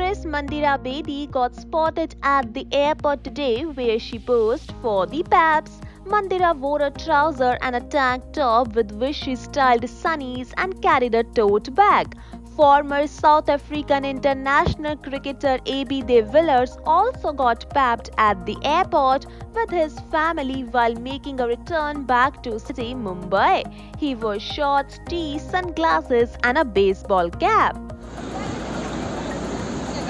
Mandira Bedi got spotted at the airport today where she posed for the Paps. Mandira wore a trouser and a tank top with which she styled sunnies and carried a tote bag. Former South African international cricketer AB de Villiers also got papped at the airport with his family while making a return back to city Mumbai. He wore shorts, tee, sunglasses and a baseball cap.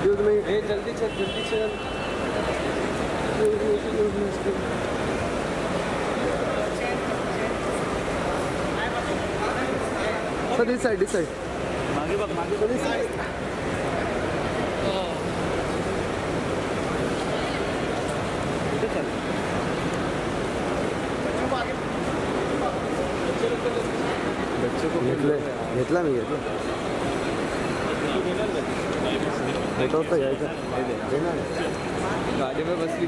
Excuse me ए जल्दी चल जल्दी चल। Sir this side this side मागे बघ मागे this side कुठे बच्चों को घेतला मी घेतला। भेटवत तर यायचं गाडीवर बसली